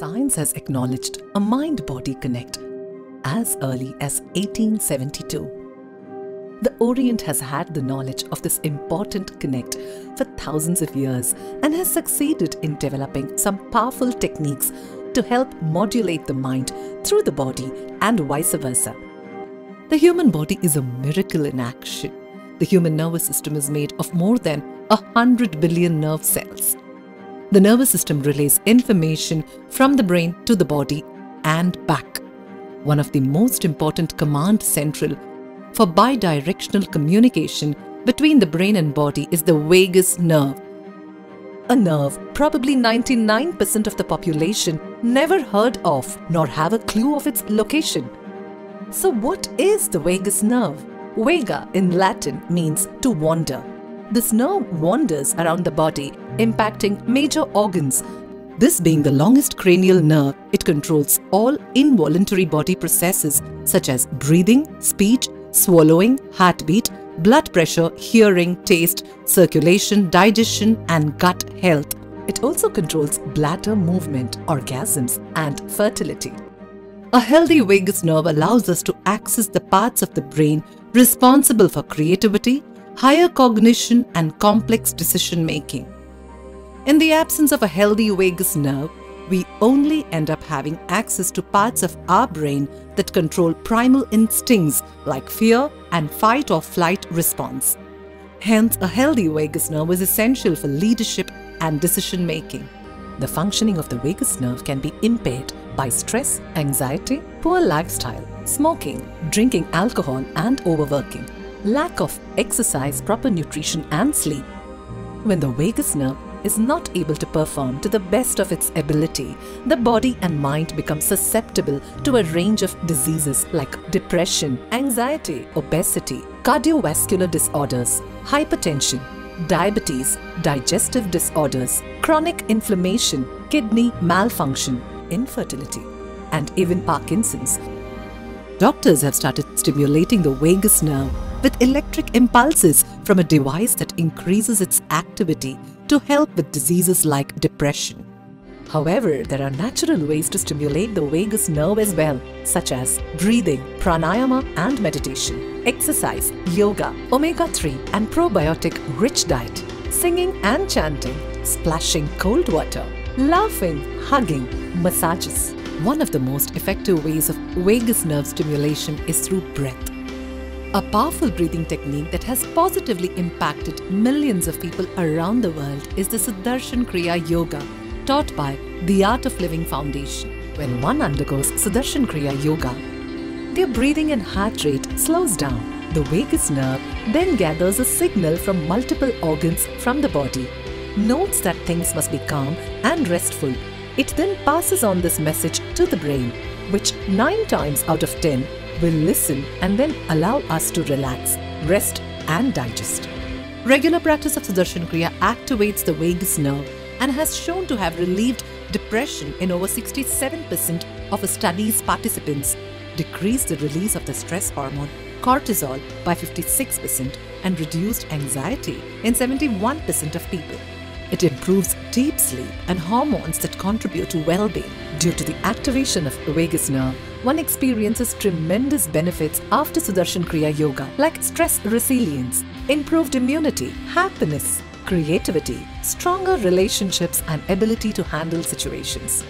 Science has acknowledged a mind body connect as early as 1872. The Orient has had the knowledge of this important connect for thousands of years and has succeeded in developing some powerful techniques to help modulate the mind through the body and vice versa. The human body is a miracle in action. The human nervous system is made of more than a hundred billion nerve cells. The nervous system relays information from the brain to the body and back. One of the most important command central for bidirectional communication between the brain and body is the vagus nerve. A nerve probably 99% of the population never heard of nor have a clue of its location. So what is the vagus nerve? Vega in Latin means to wander. This nerve wanders around the body, impacting major organs. This being the longest cranial nerve, it controls all involuntary body processes such as breathing, speech, swallowing, heartbeat, blood pressure, hearing, taste, circulation, digestion, and gut health. It also controls bladder movement, orgasms, and fertility. A healthy vagus nerve allows us to access the parts of the brain responsible for creativity, higher cognition, and complex decision making. In the absence of a healthy vagus nerve, we only end up having access to parts of our brain that control primal instincts like fear and fight or flight response. Hence, a healthy vagus nerve is essential for leadership and decision making. The functioning of the vagus nerve can be impaired by stress, anxiety, poor lifestyle, smoking, drinking alcohol, and overworking, lack of exercise, proper nutrition, and sleep. When the vagus nerve is not able to perform to the best of its ability, the body and mind become susceptible to a range of diseases like depression, anxiety, obesity, cardiovascular disorders, hypertension, diabetes, digestive disorders, chronic inflammation, kidney malfunction, infertility, and even Parkinson's. Doctors have started stimulating the vagus nerve with electric impulses from a device that increases its activity to help with diseases like depression. However, there are natural ways to stimulate the vagus nerve as well, such as breathing, pranayama and meditation, exercise, yoga, omega-3 and probiotic rich diet, singing and chanting, splashing cold water, laughing, hugging, massages. One of the most effective ways of vagus nerve stimulation is through breath. A powerful breathing technique that has positively impacted millions of people around the world is the Sudarshan Kriya Yoga, taught by the Art of Living Foundation. When one undergoes Sudarshan Kriya Yoga, their breathing and heart rate slows down. The vagus nerve then gathers a signal from multiple organs from the body, notes that things must be calm and restful. It then passes on this message to the brain, which 9 times out of 10 will listen and then allow us to relax, rest, and digest. Regular practice of Sudarshan Kriya activates the vagus nerve and has shown to have relieved depression in over 67% of a study's participants, decreased the release of the stress hormone cortisol by 56%, and reduced anxiety in 71% of people. It improves deep sleep and hormones that contribute to well being. Due to the activation of vagus nerve, one experiences tremendous benefits after Sudarshan Kriya Yoga, like stress resilience, improved immunity, happiness, creativity, stronger relationships, and ability to handle situations.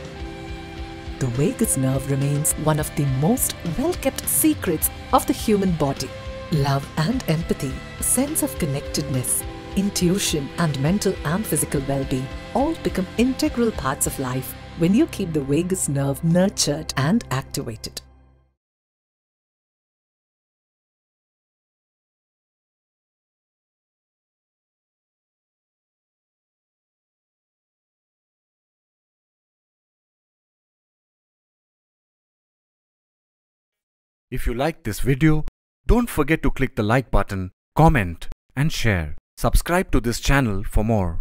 The vagus nerve remains one of the most well kept secrets of the human body. Love and empathy, sense of connectedness, intuition, and mental and physical well being all become integral parts of life when you keep the vagus nerve nurtured and activated. If you like this video, don't forget to click the like button, comment and share. Subscribe to this channel for more.